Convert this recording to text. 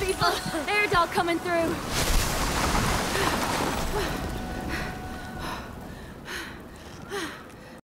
people! Air coming through!